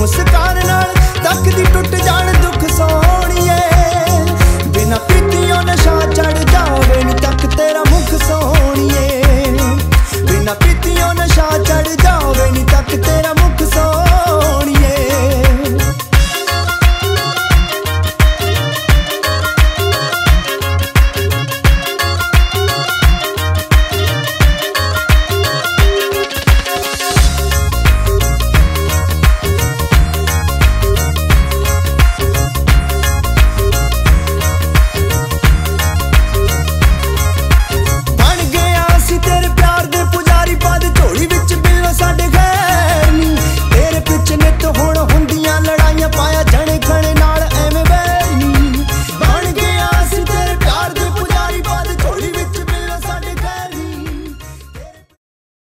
ਤੂੰ ਨਾਲ ਨਾਲ ਤੱਕਦੀ ਟੁੱਟ ਜਾਣ